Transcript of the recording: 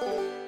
you.